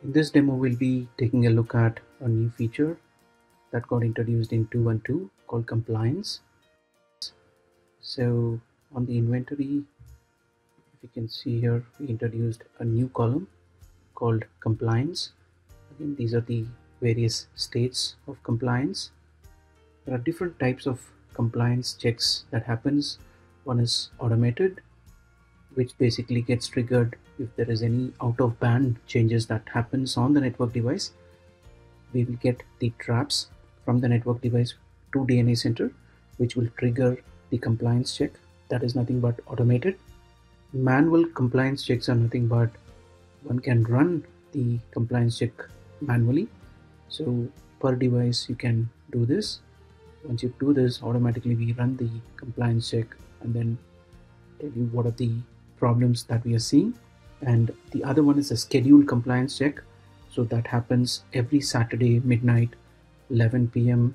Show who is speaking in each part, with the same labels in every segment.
Speaker 1: In this demo, we'll be taking a look at a new feature that got introduced in 212 called compliance. So on the inventory, if you can see here, we introduced a new column called compliance. Again, these are the various states of compliance. There are different types of compliance checks that happens. One is automated, which basically gets triggered if there is any out of band changes that happens on the network device we will get the traps from the network device to DNA center which will trigger the compliance check. That is nothing but automated. Manual compliance checks are nothing but one can run the compliance check manually. So per device you can do this. Once you do this automatically we run the compliance check and then tell you what are the problems that we are seeing. And the other one is a scheduled compliance check. So that happens every saturday midnight 11 p.m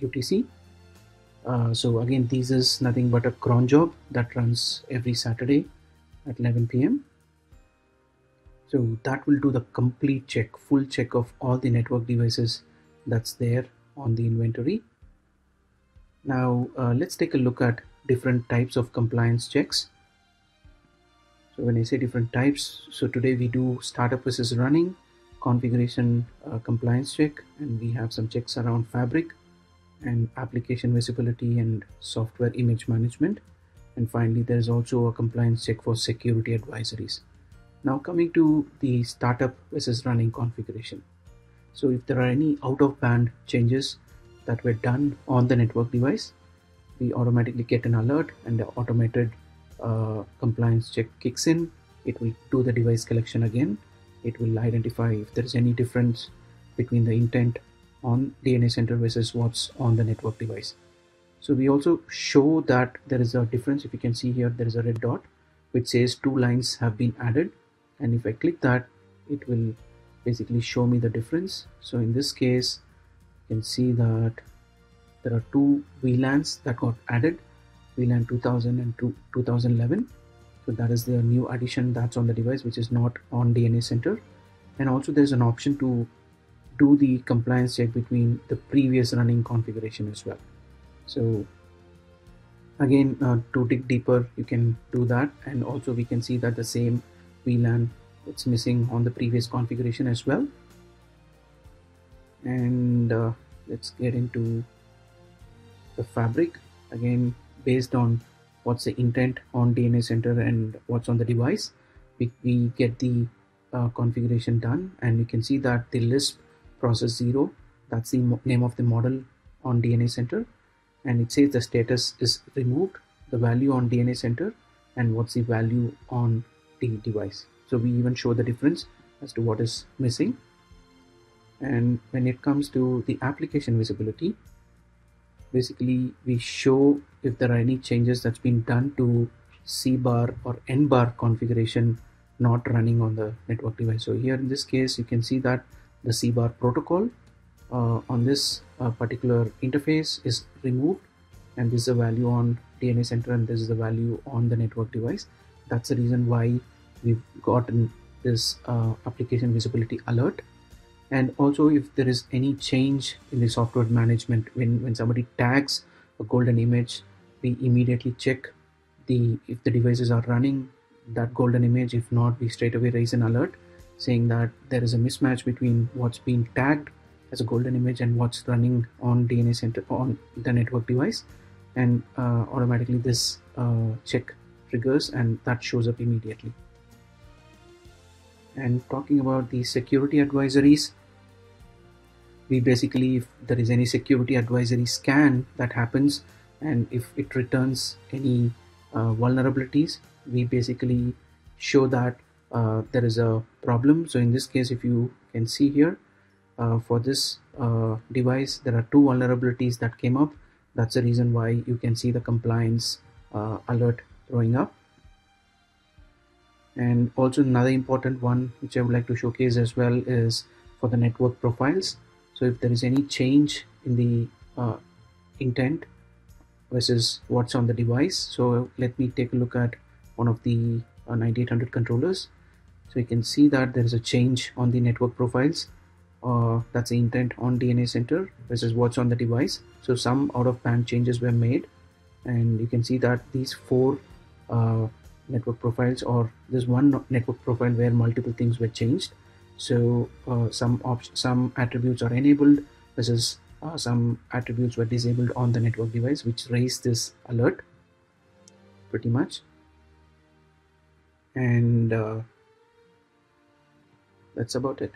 Speaker 1: utc uh, so again this is nothing but a cron job that runs every saturday at 11 p.m so that will do the complete check full check of all the network devices that's there on the inventory. Now uh, let's take a look at different types of compliance checks so when I say different types, so today we do startup versus running, configuration uh, compliance check, and we have some checks around fabric and application visibility and software image management. And finally, there is also a compliance check for security advisories. Now coming to the startup versus running configuration. So if there are any out of band changes that were done on the network device, we automatically get an alert and the automated uh, compliance check kicks in, it will do the device collection again. It will identify if there is any difference between the intent on DNA center versus what's on the network device. So we also show that there is a difference. If you can see here, there is a red dot which says two lines have been added. And if I click that, it will basically show me the difference. So in this case, you can see that there are two VLANs that got added VLAN 2000 and 2011 so that is the new addition that's on the device which is not on DNA center. And also there's an option to do the compliance check between the previous running configuration as well. So again uh, to dig deeper you can do that. And also we can see that the same VLAN it's missing on the previous configuration as well. And uh, let's get into the fabric. Again based on what's the intent on DNA center and what's on the device we, we get the uh, configuration done and you can see that the Lisp process 0 that's the name of the model on DNA center and it says the status is removed the value on DNA center and what's the value on the device. So we even show the difference as to what is missing. And when it comes to the application visibility basically we show if there are any changes that's been done to CBAR or NBAR configuration not running on the network device. So here in this case, you can see that the CBAR protocol uh, on this uh, particular interface is removed and this is a value on DNA center and this is the value on the network device. That's the reason why we've gotten this uh, application visibility alert and also if there is any change in the software management when when somebody tags a golden image we immediately check the if the devices are running that golden image. If not we straight away raise an alert saying that there is a mismatch between what's being tagged as a golden image and what's running on DNA center on the network device. And uh, automatically this uh, check triggers and that shows up immediately. And talking about the security advisories we basically if there is any security advisory scan that happens and if it returns any uh, vulnerabilities we basically show that uh, there is a problem. So in this case if you can see here uh, for this uh, device there are two vulnerabilities that came up. That's the reason why you can see the compliance uh, alert throwing up. And also another important one which I would like to showcase as well is for the network profiles so if there is any change in the uh, intent versus what's on the device so let me take a look at one of the uh, 9800 controllers. So you can see that there is a change on the network profiles. Uh, that's the intent on DNA center versus what's on the device. So some out of band changes were made. And you can see that these four uh, network profiles or there's one network profile where multiple things were changed so uh, some some attributes are enabled versus uh, some attributes were disabled on the network device which raised this alert pretty much. And uh, that's about it